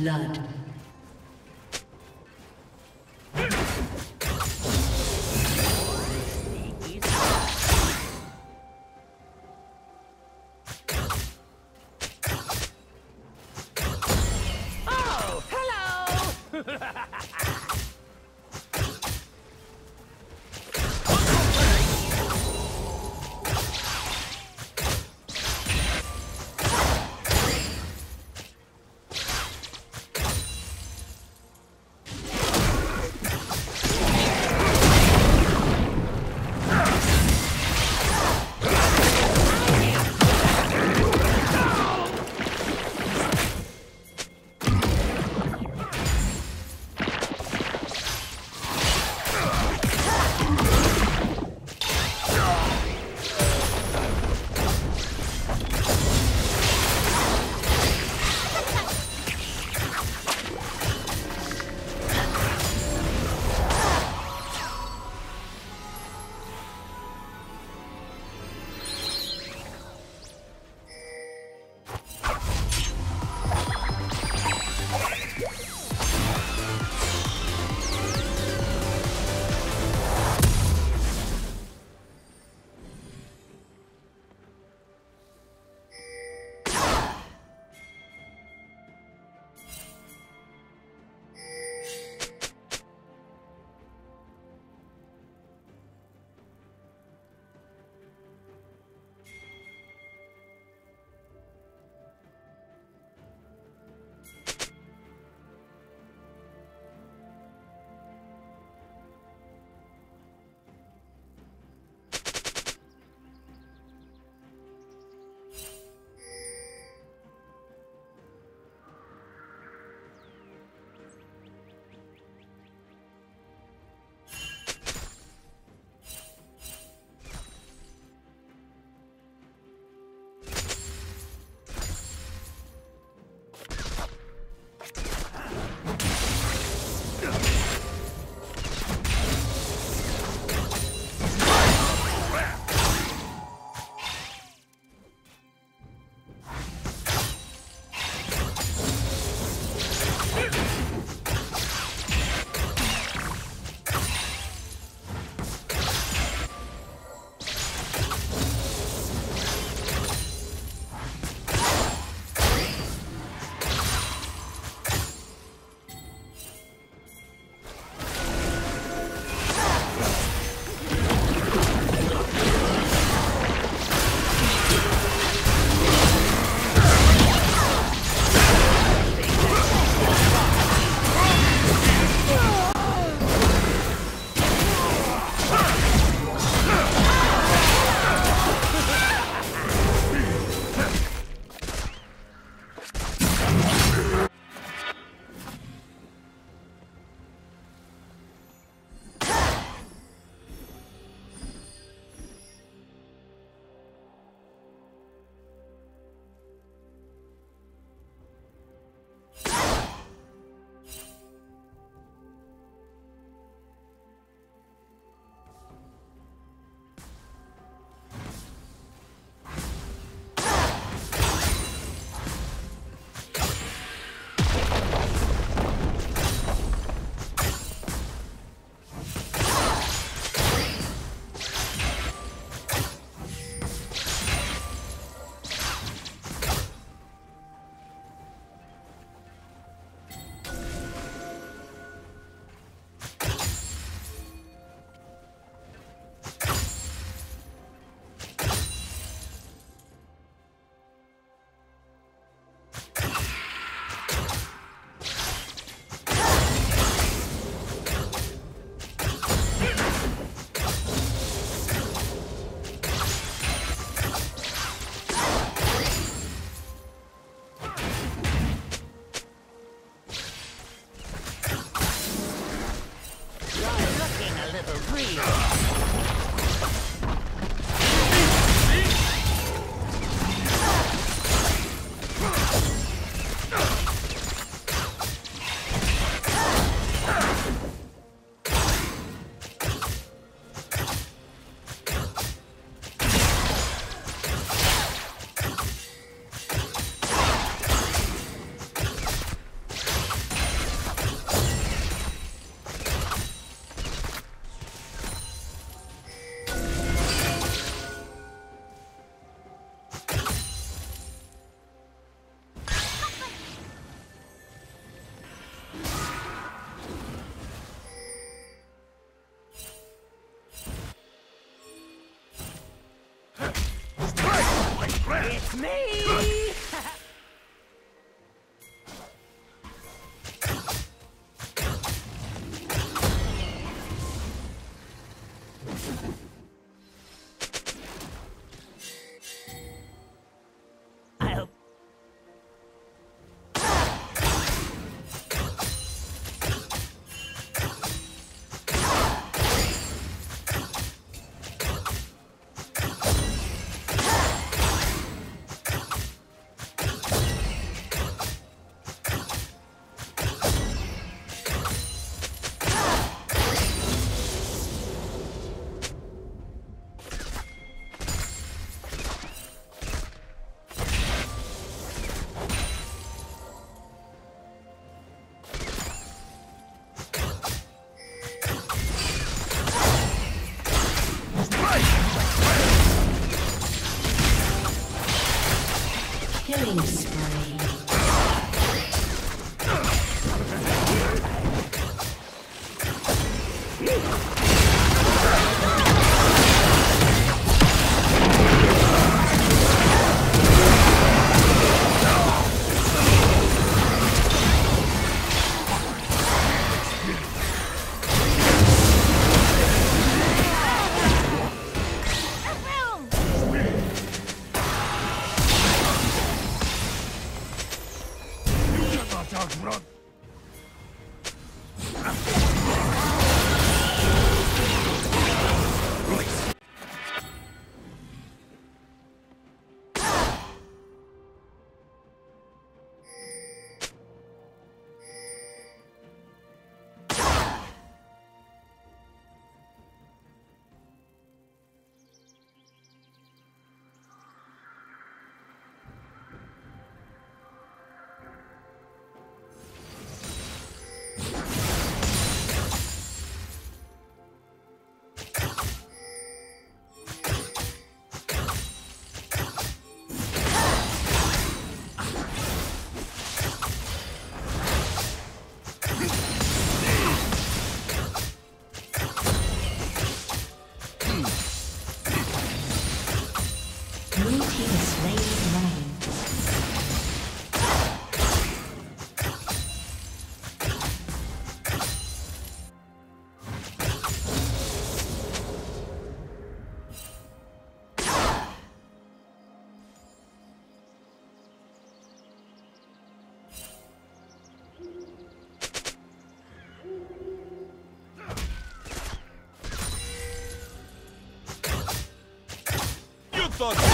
Blood. Me! Thought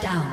down.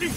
Turret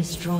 Destroyed.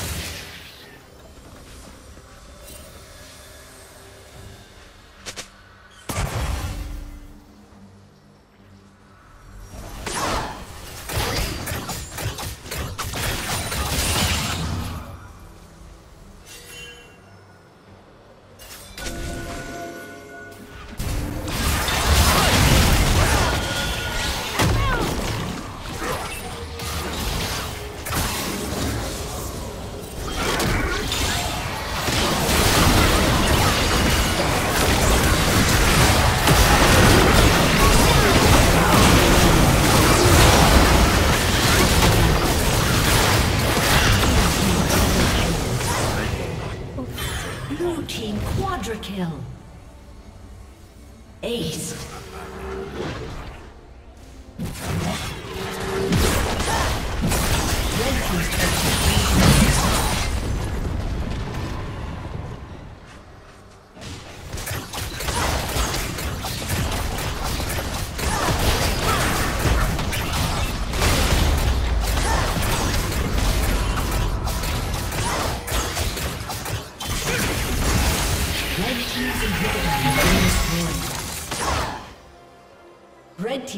Ace.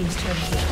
Team's turret